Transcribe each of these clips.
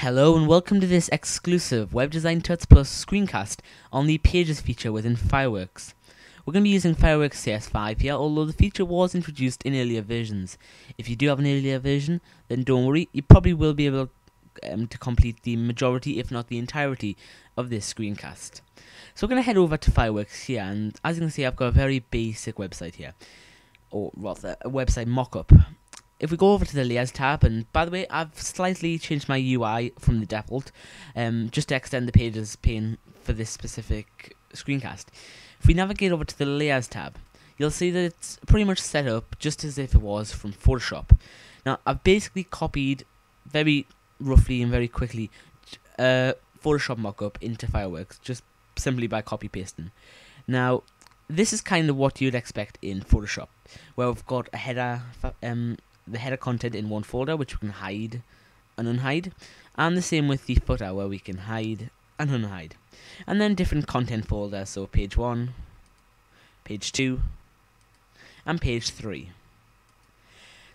Hello and welcome to this exclusive Web Design Tuts Plus screencast on the Pages feature within Fireworks. We're going to be using Fireworks CS5 here, although the feature was introduced in earlier versions. If you do have an earlier version, then don't worry, you probably will be able um, to complete the majority, if not the entirety, of this screencast. So we're going to head over to Fireworks here, and as you can see, I've got a very basic website here, or rather, a website mock-up if we go over to the layers tab, and by the way, I've slightly changed my UI from the default, um, just to extend the pages pane for this specific screencast. If we navigate over to the layers tab, you'll see that it's pretty much set up just as if it was from Photoshop. Now, I've basically copied very roughly and very quickly a Photoshop mockup into Fireworks, just simply by copy pasting. Now, this is kind of what you'd expect in Photoshop, where we've got a header um, the header content in one folder, which we can hide and unhide, and the same with the footer, where we can hide and unhide. And then different content folders, so page 1, page 2, and page 3.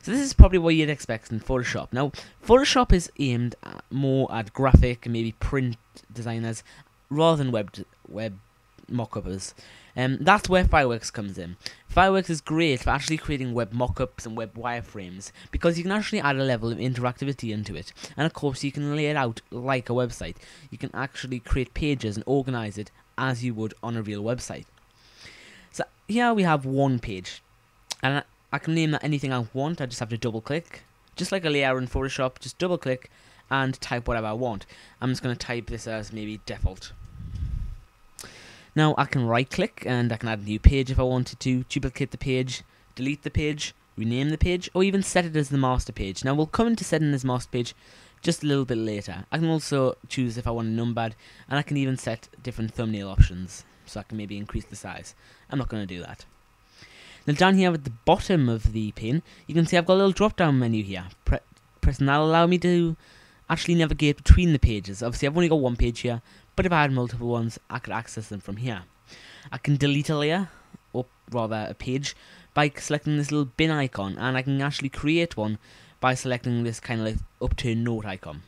So this is probably what you'd expect in Photoshop. Now, Photoshop is aimed at more at graphic maybe print designers rather than web web mockuppers. Um, that's where Fireworks comes in. Fireworks is great for actually creating web mockups and web wireframes because you can actually add a level of interactivity into it. And of course, you can lay it out like a website. You can actually create pages and organize it as you would on a real website. So here we have one page. And I, can name that anything I want. I just have to double click. Just like a layer in Photoshop, just double click and type whatever I want. I'm just going to type this as maybe default. Now I can right click and I can add a new page if I wanted to, duplicate the page, delete the page, rename the page, or even set it as the master page. Now we'll come into setting this master page just a little bit later. I can also choose if I want it numbered, and I can even set different thumbnail options, so I can maybe increase the size. I'm not going to do that. Now down here at the bottom of the pane, you can see I've got a little drop down menu here. Pre pressing that will allow me to actually navigate between the pages. Obviously I've only got one page here, but if I had multiple ones, I could access them from here. I can delete a layer, or rather a page, by selecting this little bin icon, and I can actually create one by selecting this kind of like upturned note icon.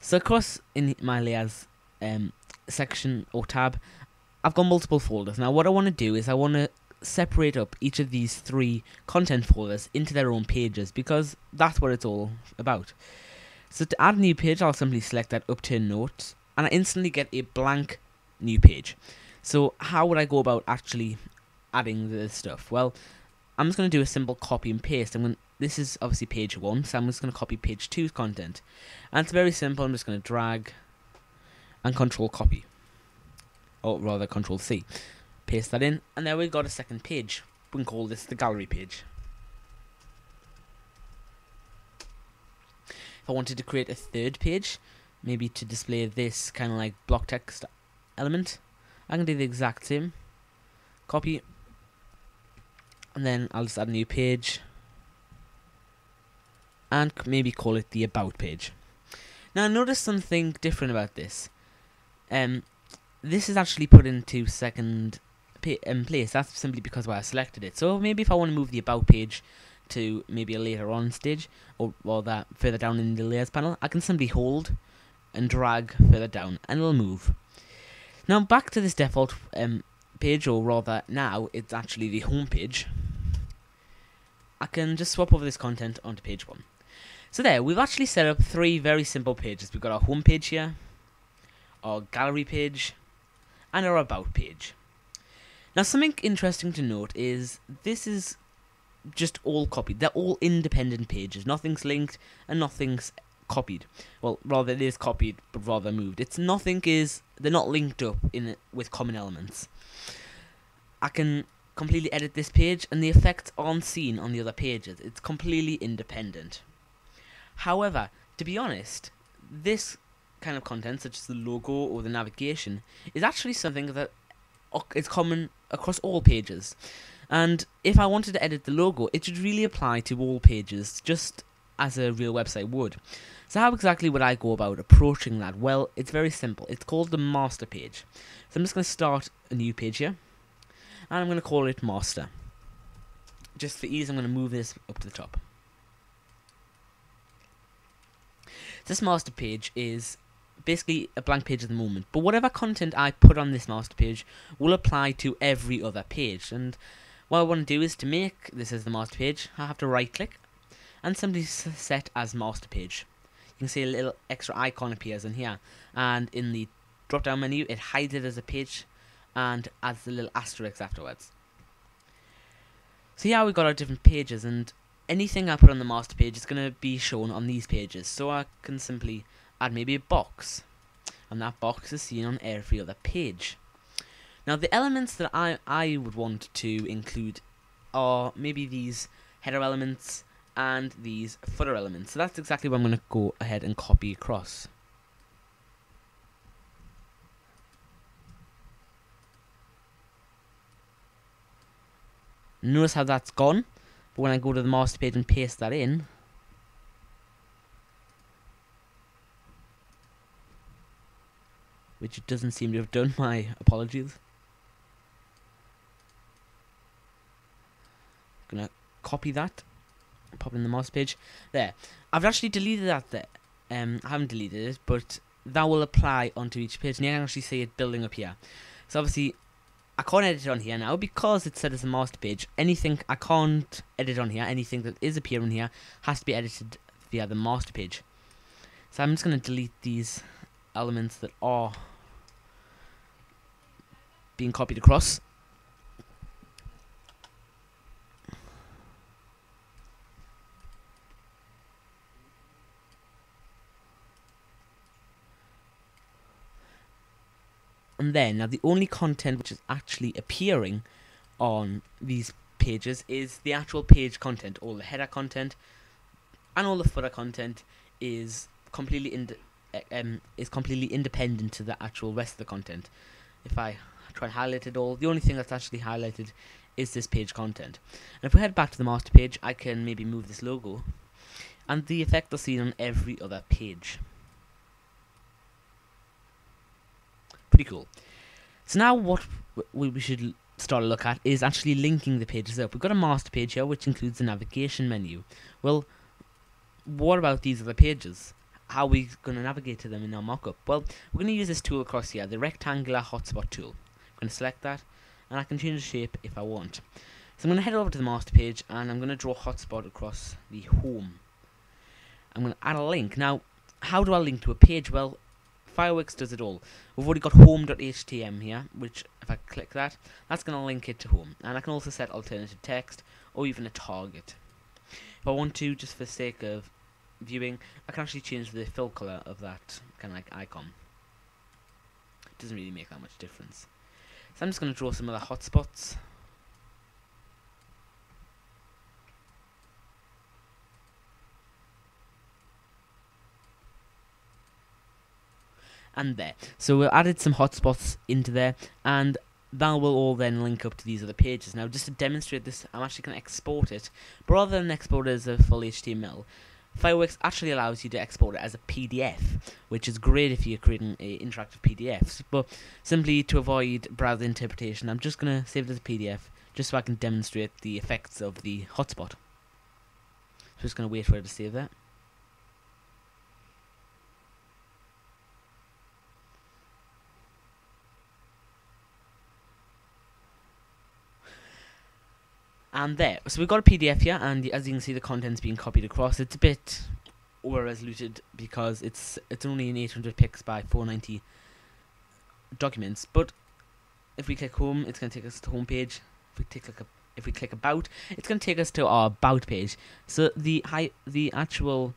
So across in my layers um, section or tab, I've got multiple folders. Now what I want to do is I want to separate up each of these three content folders into their own pages because that's what it's all about. So to add a new page, I'll simply select that upturned note and I instantly get a blank new page. So how would I go about actually adding this stuff? Well, I'm just going to do a simple copy and paste. I'm going this is obviously page 1, so I'm just going to copy page 2's content. And it's very simple, I'm just going to drag and control copy. Or rather control C. Paste that in, and there we've got a second page. We can call this the gallery page. If I wanted to create a third page, maybe to display this kind of like block text element. I can do the exact same. Copy. And then I'll just add a new page. And maybe call it the about page. Now notice something different about this. Um, this is actually put into second um, place. That's simply because I selected it. So maybe if I want to move the about page to maybe a later on stage, or, or that further down in the layers panel, I can simply hold and drag further down and it'll move. Now back to this default um, page, or rather now it's actually the home page. I can just swap over this content onto page 1. So there, we've actually set up three very simple pages. We've got our home page here, our gallery page, and our about page. Now something interesting to note is this is just all copied. They're all independent pages. Nothing's linked and nothing's copied. Well, rather it is copied, but rather moved. It's nothing is they're not linked up in with common elements. I can completely edit this page, and the effects aren't seen on the other pages. It's completely independent. However, to be honest, this kind of content, such as the logo or the navigation, is actually something that is common across all pages. And if I wanted to edit the logo, it should really apply to all pages, just as a real website would. So how exactly would I go about approaching that? Well, it's very simple. It's called the master page. So I'm just going to start a new page here. And I'm going to call it master. Just for ease, I'm going to move this up to the top. This master page is basically a blank page at the moment, but whatever content I put on this master page will apply to every other page. And what I want to do is to make this as the master page, I have to right click and simply set as master page. You can see a little extra icon appears in here, and in the drop down menu, it hides it as a page and adds the little asterisk afterwards. So yeah, we've got our different pages, and anything I put on the master page is going to be shown on these pages. So I can simply add maybe a box, and that box is seen on every other page. Now the elements that I, I would want to include are maybe these header elements and these footer elements. So that's exactly what I'm going to go ahead and copy across. Notice how that's gone. But when I go to the master page and paste that in, which it doesn't seem to have done, my apologies. Gonna copy that, pop it in the master page. There. I've actually deleted that there. Um, I haven't deleted it, but that will apply onto each page, and you can actually see it building up here. So obviously, I can't edit it on here now because it's set as a master page. Anything I can't edit on here, anything that is appearing here, has to be edited via the master page. So I'm just going to delete these elements that are being copied across. And then, now the only content which is actually appearing on these pages is the actual page content. All the header content and all the footer content is completely ind um, is completely independent to the actual rest of the content. If I try and highlight it all, the only thing that's actually highlighted is this page content. And if we head back to the master page, I can maybe move this logo, and the effect is seen on every other page. Pretty cool. So now what we should start to look at is actually linking the pages up. We've got a master page here which includes the navigation menu. Well, what about these other pages? How are we going to navigate to them in our mockup? Well, we're going to use this tool across here, the rectangular hotspot tool. I'm going to select that, and I can change the shape if I want. So I'm going to head over to the master page, and I'm going to draw a hotspot across the home. I'm going to add a link. Now, how do I link to a page? Well, Fireworks does it all. We've already got home.htm here, which if I click that, that's going to link it to home. And I can also set alternative text or even a target. If I want to, just for the sake of viewing, I can actually change the fill color of that kind of like icon. It doesn't really make that much difference. So I'm just going to draw some other hotspots. And there. So we've added some hotspots into there, and that will all then link up to these other pages. Now, just to demonstrate this, I'm actually going to export it, but rather than export it as a full HTML, Fireworks actually allows you to export it as a PDF, which is great if you're creating interactive PDFs. But simply to avoid browser interpretation, I'm just going to save it as a PDF, just so I can demonstrate the effects of the hotspot. So just going to wait for it to save that. And there. So we've got a PDF here, and as you can see, the content's being copied across. It's a bit over resoluted because it's it's only an 800 pix by 490 documents. But if we click home, it's going to take us to home page. If we click a, if we click about, it's going to take us to our about page. So the high the actual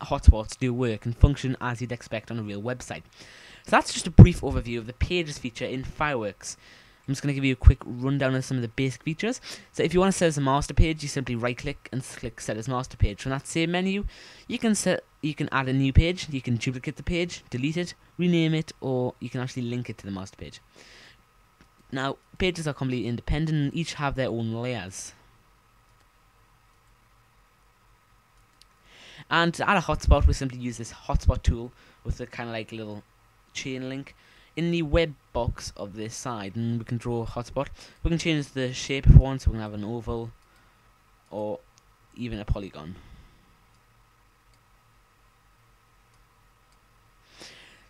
hotspots do work and function as you'd expect on a real website. So that's just a brief overview of the pages feature in Fireworks. I'm just going to give you a quick rundown of some of the basic features. So if you want to set as a master page, you simply right click and click set as master page. From that same menu, you can set you can add a new page, you can duplicate the page, delete it, rename it, or you can actually link it to the master page. Now, pages are completely independent and each have their own layers. And to add a hotspot, we simply use this hotspot tool with the kind of like little chain link in the web box of this side and we can draw a hotspot. We can change the shape if we want, so we can have an oval or even a polygon.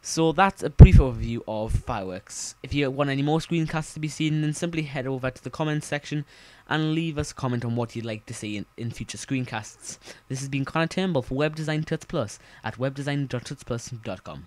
So that's a brief overview of fireworks. If you want any more screencasts to be seen, then simply head over to the comments section and leave us a comment on what you'd like to see in, in future screencasts. This has been Connor Turnbull for Web Design Tuts Plus at webdesign.tutsplus.com.